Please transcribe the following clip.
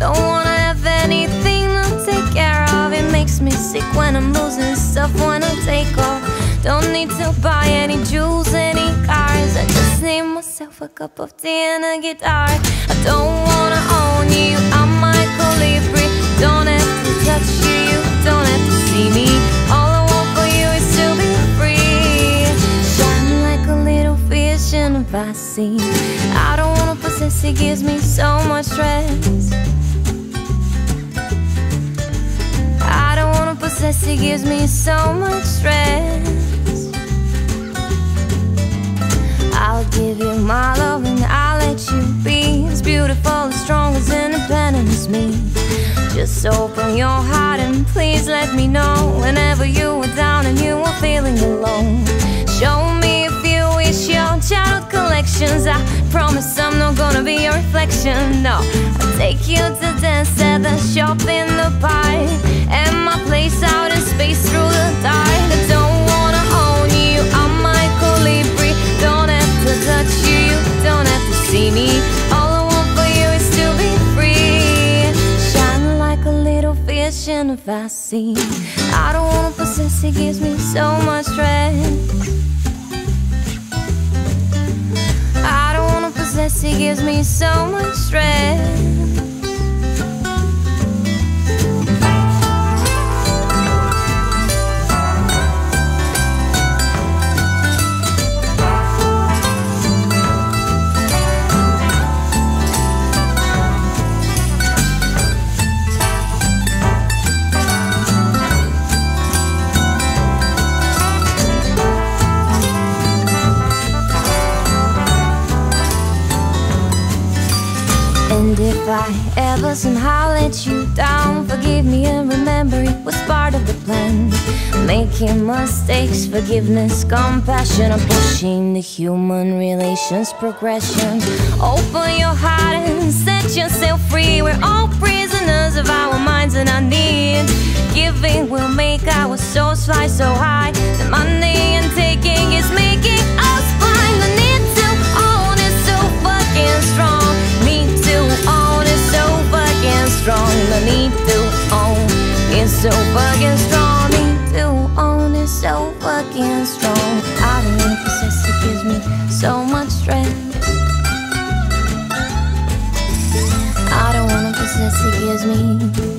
Don't wanna have anything to take care of. It makes me sick when I'm losing stuff when I take off. Don't need to buy any jewels, any cars. I just need myself a cup of tea and a guitar. I don't wanna own you. I'm my colibri. Don't have to touch you. You don't have to see me. All I want for you is to be free. Shining like a little fish in a sea. I don't wanna It gives me so much stress. I don't wanna possess. It gives me so much stress. I'll give you my love and I'll let you be as beautiful, as strong, as independent as me. Just open your heart and please let me know whenever you were down and you were feeling alone. Show me if you wish your child collections. I promise reflection. No, I'll take you to dance at the shop in the park and my place out in space through the dark. I don't wanna own you. I'm my colibri. Don't have to touch you. You don't have to see me. All I want for you is to be free. Shining like a little fish in a vast sea. I don't wanna possess. It gives me so much stress. Gives me so much stress. If I ever somehow let you down, forgive me and remember it was part of the plan. Making mistakes, forgiveness, compassion, I'm pushing the human relations progression. Open your heart and set yourself free. We're is so fucking strong. I don't wanna possess it gives me so much stress. I don't wanna possess it gives me